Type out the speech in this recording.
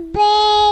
baby.